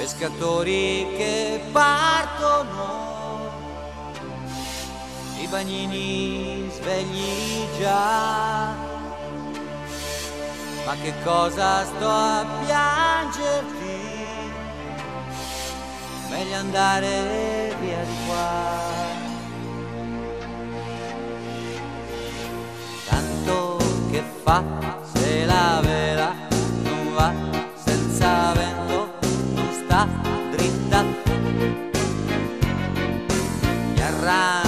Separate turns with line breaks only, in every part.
pescatori che partono, i bagnini svegli già. Ma che cosa sto a piangerti? Meglio andare via di qua. Tanto che fa se la vela llorar.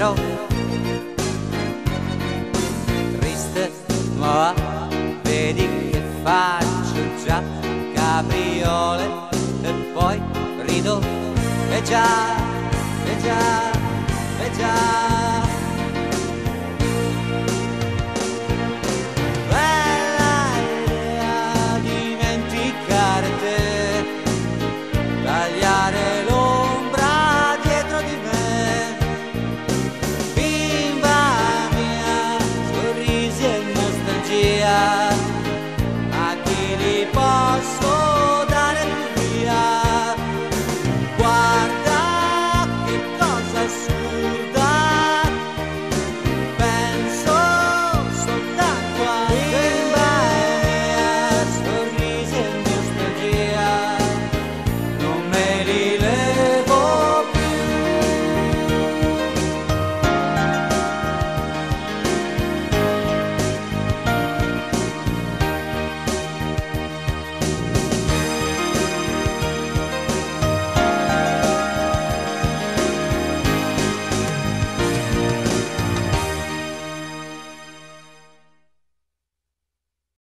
Zero. Triste, nuova, vedi che faccio già capriole e poi rido, e già.